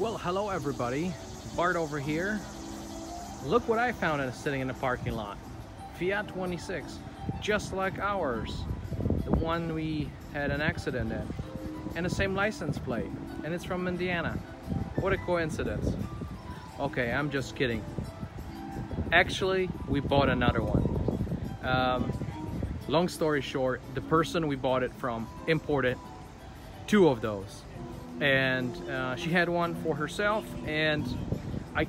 Well, hello everybody. Bart over here. Look what I found in, sitting in the parking lot. Fiat 26, just like ours. The one we had an accident in. And the same license plate. And it's from Indiana. What a coincidence. Okay, I'm just kidding. Actually, we bought another one. Um, long story short, the person we bought it from imported two of those and uh, she had one for herself and I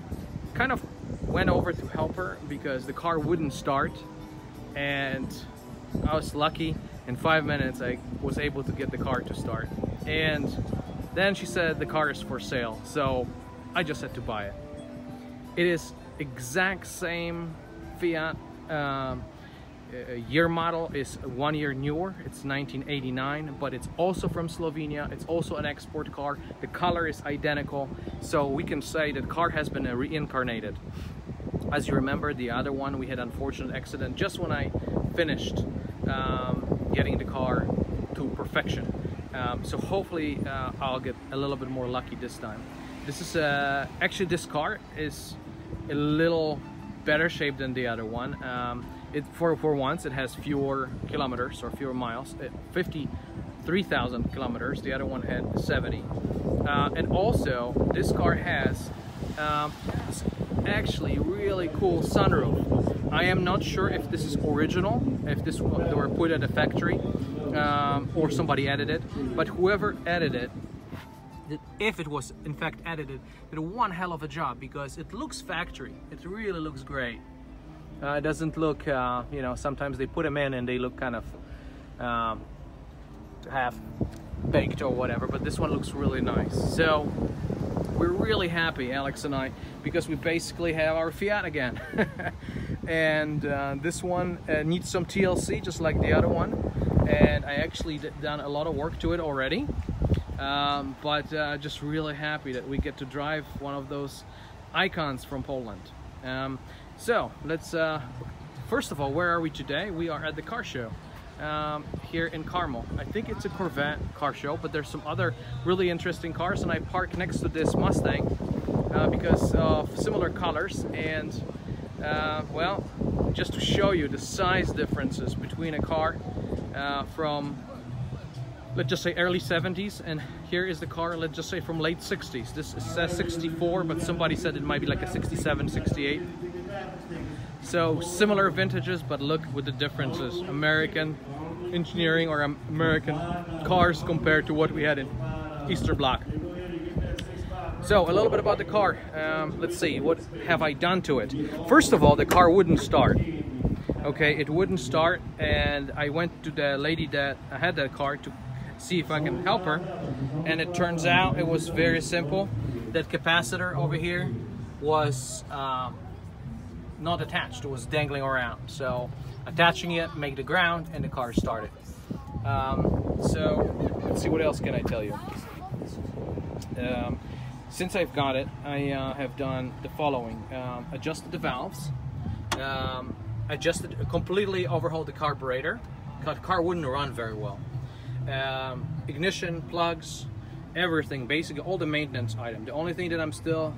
kind of went over to help her because the car wouldn't start. And I was lucky. In five minutes I was able to get the car to start. And then she said the car is for sale so I just had to buy it. It is exact same Fiat um, year model is one year newer. It's 1989 but it's also from Slovenia. It's also an export car. The color is identical. So we can say that car has been reincarnated. As you remember the other one we had unfortunate accident just when I finished um, getting the car to perfection. Um, so hopefully uh, I'll get a little bit more lucky this time. This is uh, actually this car is a little better shape than the other one. Um, it for for once it has fewer kilometers or fewer miles. At 53,000 kilometers. The other one had 70 uh, and also this car has um, actually really cool sunroof. I am not sure if this is original if this were put at a factory um, or somebody added it but whoever added it if it was in fact edited did one hell of a job because it looks factory. It really looks great uh, it doesn't look, uh, you know, sometimes they put them in and they look kind of um, half baked or whatever, but this one looks really nice. So we're really happy, Alex and I, because we basically have our Fiat again. and uh, this one uh, needs some TLC, just like the other one. And I actually done a lot of work to it already. Um, but uh, just really happy that we get to drive one of those icons from Poland. Um, so let's, uh, first of all, where are we today? We are at the car show um, here in Carmel. I think it's a Corvette car show, but there's some other really interesting cars and I parked next to this Mustang uh, because of similar colors and uh, well, just to show you the size differences between a car uh, from let's just say early 70s and here is the car let's just say from late 60s this says 64 but somebody said it might be like a 67 68 so similar vintages, but look with the differences. American engineering or American cars compared to what we had in Eastern Bloc. So a little bit about the car. Um, let's see, what have I done to it? First of all, the car wouldn't start. Okay, it wouldn't start and I went to the lady that had that car to see if I can help her. And it turns out it was very simple. That capacitor over here was um, not attached, it was dangling around. So attaching it, make the ground, and the car started. Um, so let's see what else can I tell you. Um, since I've got it, I uh, have done the following. Um, adjusted the valves, um, adjusted, completely overhauled the carburetor. The car wouldn't run very well. Um, ignition, plugs, everything, basically all the maintenance item. The only thing that I'm still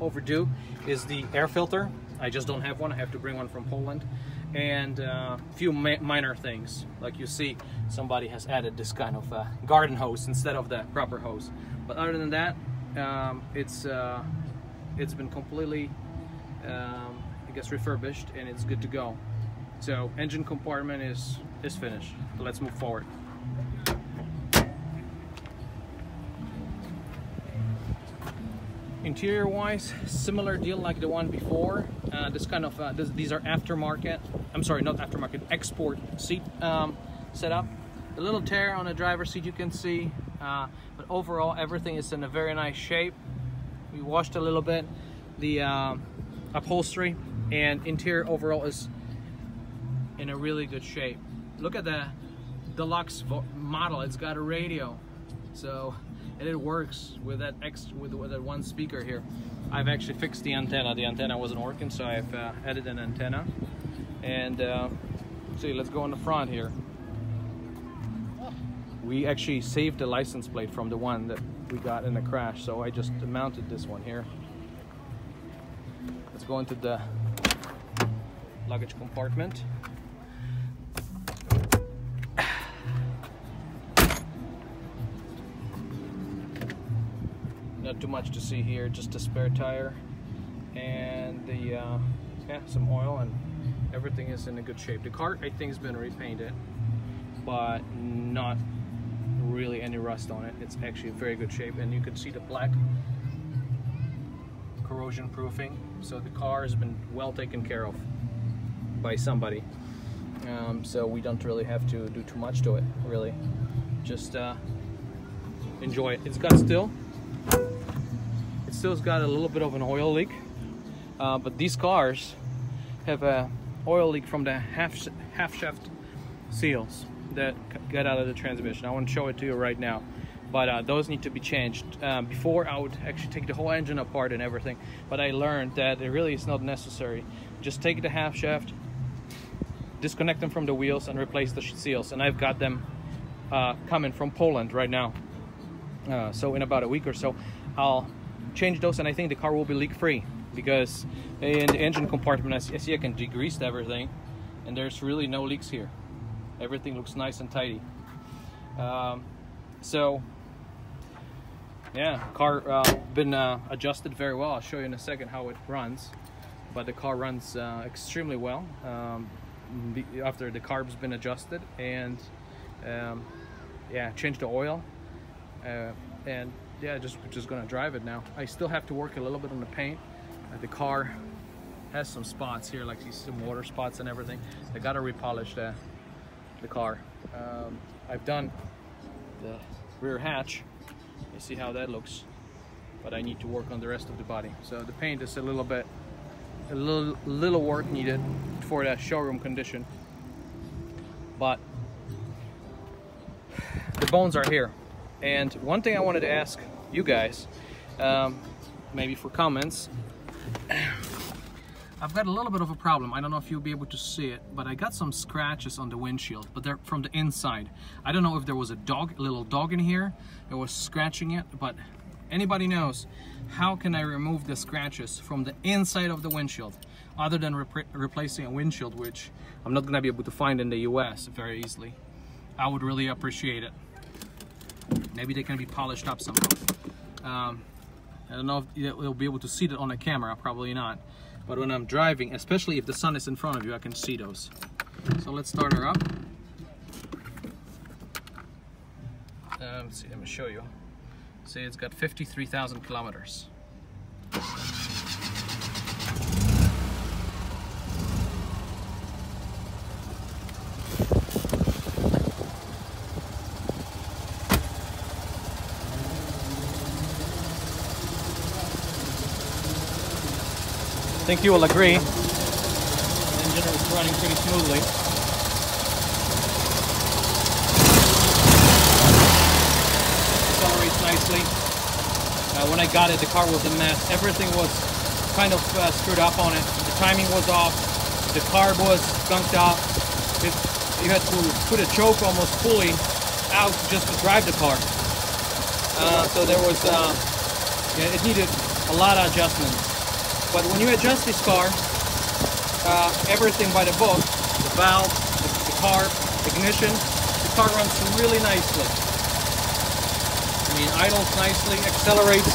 overdue is the air filter. I just don't have one. I have to bring one from Poland. And a uh, few minor things. Like you see, somebody has added this kind of uh, garden hose instead of the proper hose. But other than that, um, it's uh, it's been completely, um, I guess, refurbished and it's good to go. So engine compartment is, is finished. let's move forward. Interior wise, similar deal like the one before. Uh, this kind of, uh, this, these are aftermarket, I'm sorry, not aftermarket, export seat um, setup. A little tear on the driver's seat you can see, uh, but overall everything is in a very nice shape. We washed a little bit the um, upholstery and interior overall is in a really good shape. Look at the deluxe model, it's got a radio. So and it works with that X with, with that one speaker here. I've actually fixed the antenna. The antenna wasn't working, so I've uh, added an antenna. And uh, see, let's go on the front here. We actually saved the license plate from the one that we got in the crash. So I just mounted this one here. Let's go into the luggage compartment. Not too much to see here, just a spare tire and the uh, yeah, some oil and everything is in a good shape. The car I think has been repainted, but not really any rust on it. It's actually very good shape and you can see the black corrosion proofing. So the car has been well taken care of by somebody. Um, so we don't really have to do too much to it, really. Just uh, enjoy it. It's got still, it still's got a little bit of an oil leak, uh, but these cars have a oil leak from the half half shaft seals that get out of the transmission. I want to show it to you right now. But uh, those need to be changed. Um, before I would actually take the whole engine apart and everything, but I learned that it really is not necessary. Just take the half shaft, disconnect them from the wheels and replace the seals. And I've got them uh, coming from Poland right now. Uh, so in about a week or so, I'll change those and I think the car will be leak free because in the engine compartment, I see I can degrease everything and there's really no leaks here. Everything looks nice and tidy. Um, so yeah, car uh, been uh, adjusted very well. I'll show you in a second how it runs, but the car runs uh, extremely well um, after the carb's been adjusted and um, yeah, changed the oil uh, and yeah, just just gonna drive it now. I still have to work a little bit on the paint. Uh, the car has some spots here, like some water spots and everything. I gotta repolish the the car. Um, I've done the rear hatch. You see how that looks, but I need to work on the rest of the body. So the paint is a little bit, a little little work needed for that showroom condition, but the bones are here. And one thing I wanted to ask you guys, um, maybe for comments. I've got a little bit of a problem. I don't know if you'll be able to see it, but I got some scratches on the windshield, but they're from the inside. I don't know if there was a dog, a little dog in here that was scratching it, but anybody knows, how can I remove the scratches from the inside of the windshield other than re replacing a windshield, which I'm not gonna be able to find in the US very easily. I would really appreciate it. Maybe they can be polished up somehow. Um, I don't know if you'll be able to see that on the camera, probably not. But when I'm driving, especially if the sun is in front of you, I can see those. So let's start her up. Um, see, let me show you. See, it's got 53,000 kilometers. Think you will agree. The engine is running pretty smoothly. Accelerates nicely. Uh, when I got it, the car was a mess. Everything was kind of uh, screwed up on it. The timing was off. The carb was skunked up. It, you had to put a choke almost fully out just to drive the car. Uh, so there was, uh, yeah, it needed a lot of adjustments. But when you adjust this car, uh, everything by the book, the valve, the, the car, ignition, the car runs really nicely. I mean, idles nicely, accelerates.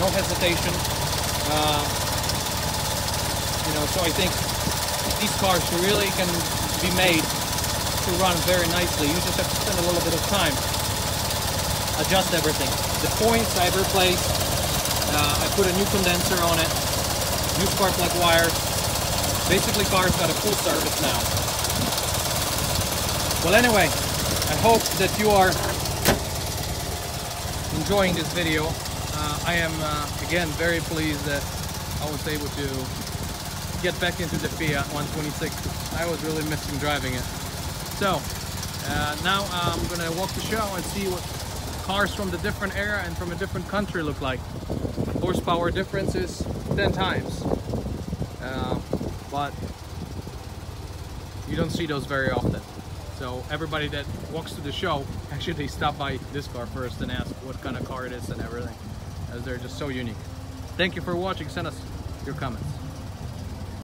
No hesitation. Uh, you know, so I think these cars really can be made to run very nicely. You just have to spend a little bit of time adjust everything. The points I've replaced, uh, I put a new condenser on it, new spark plug wires. Basically car's got a full service now. Well anyway, I hope that you are enjoying this video. Uh, I am uh, again very pleased that I was able to get back into the Fiat 126. I was really missing driving it. So uh, now I'm gonna walk the show and see what cars from the different era and from a different country look like. Horsepower difference is 10 times. Uh, but you don't see those very often. So everybody that walks to the show, actually they stop by this car first and ask what kind of car it is and everything, as they're just so unique. Thank you for watching. Send us your comments.